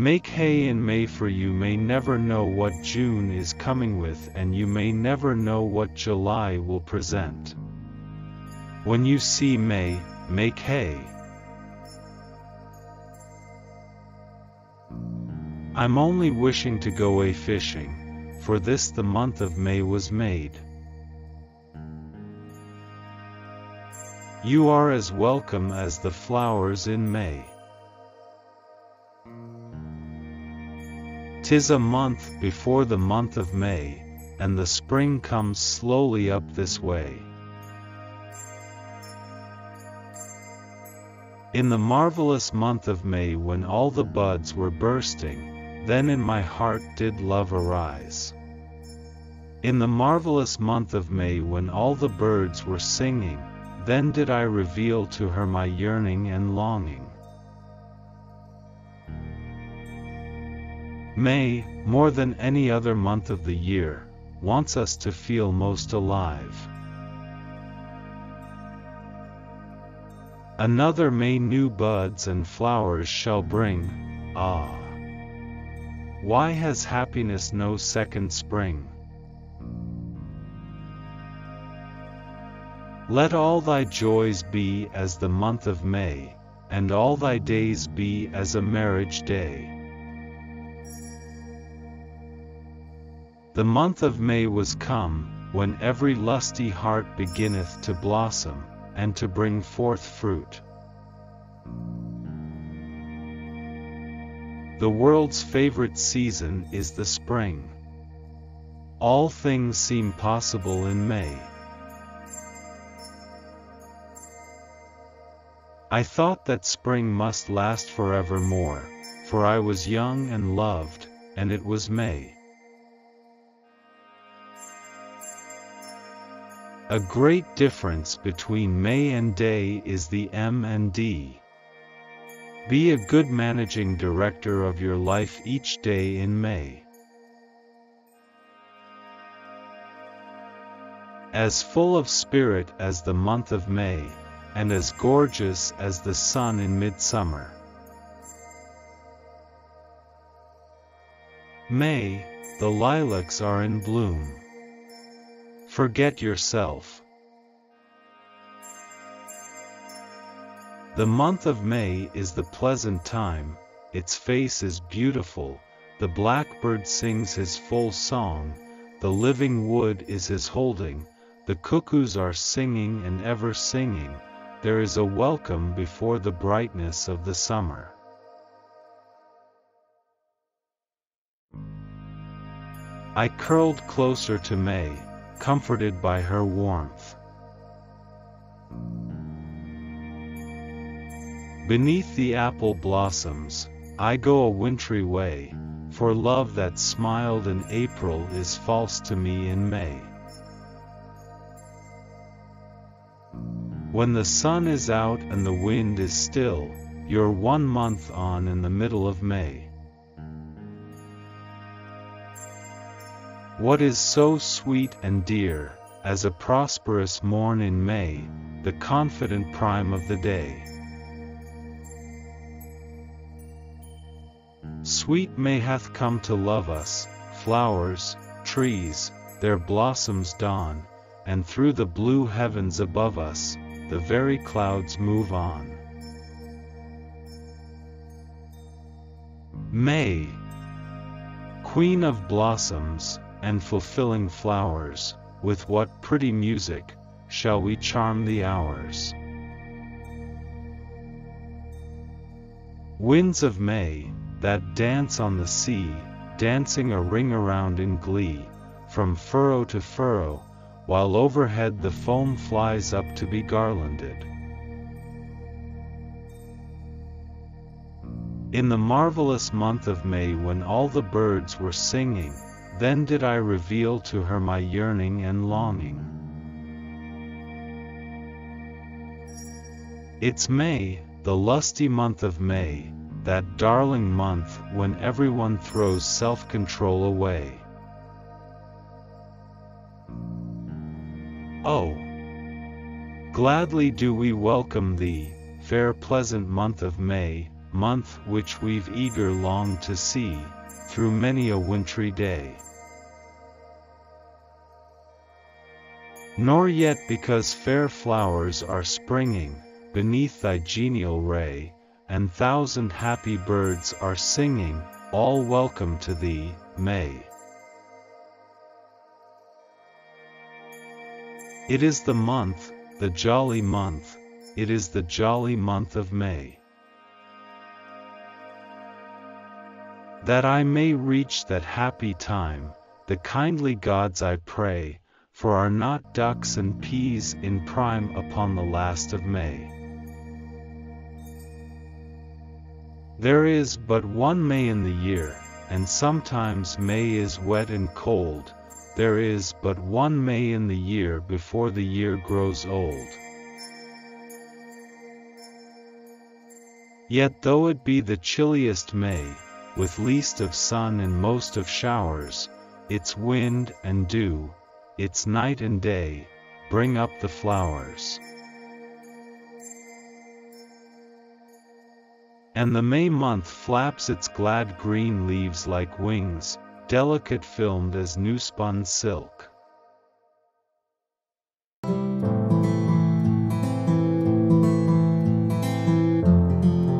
Make hay in May for you may never know what June is coming with and you may never know what July will present. When you see May, make hay. I'm only wishing to go a fishing, for this the month of May was made. You are as welcome as the flowers in May. Tis a month before the month of May, and the spring comes slowly up this way. In the marvelous month of May when all the buds were bursting, then in my heart did love arise. In the marvelous month of May when all the birds were singing, then did I reveal to her my yearning and longing. May, more than any other month of the year, wants us to feel most alive. Another May new buds and flowers shall bring, ah! Why has happiness no second spring? Let all thy joys be as the month of May, and all thy days be as a marriage day. The month of May was come, when every lusty heart beginneth to blossom, and to bring forth fruit. The world's favorite season is the spring. All things seem possible in May. I thought that spring must last forevermore, for I was young and loved, and it was May. A great difference between May and Day is the M and D. Be a good managing director of your life each day in May. As full of spirit as the month of May, and as gorgeous as the sun in midsummer. May, the lilacs are in bloom. Forget yourself. The month of May is the pleasant time, its face is beautiful, the blackbird sings his full song, the living wood is his holding, the cuckoos are singing and ever singing, there is a welcome before the brightness of the summer. I curled closer to May, comforted by her warmth. Beneath the apple blossoms, I go a wintry way, for love that smiled in April is false to me in May. When the sun is out and the wind is still, you're one month on in the middle of May. What is so sweet and dear, as a prosperous morn in May, the confident prime of the day? Sweet May hath come to love us, flowers, trees, their blossoms dawn, and through the blue heavens above us, the very clouds move on. May, Queen of blossoms, and fulfilling flowers, with what pretty music shall we charm the hours? Winds of May, that dance on the sea, dancing a ring around in glee, from furrow to furrow, while overhead the foam flies up to be garlanded. In the marvelous month of May when all the birds were singing, then did I reveal to her my yearning and longing. It's May, the lusty month of May, that darling month when everyone throws self-control away. Oh! Gladly do we welcome thee, fair pleasant month of May, month which we've eager longed to see, through many a wintry day. Nor yet because fair flowers are springing, beneath thy genial ray, and thousand happy birds are singing, all welcome to thee, May. It is the month, the jolly month, it is the jolly month of May. That I may reach that happy time, the kindly gods I pray, for are not ducks and peas in prime upon the last of May. There is but one May in the year, and sometimes May is wet and cold, there is but one May in the year before the year grows old. Yet though it be the chilliest May, with least of sun and most of showers, its wind and dew, its night and day, bring up the flowers. And the May month flaps its glad green leaves like wings, delicate filmed as new-spun silk.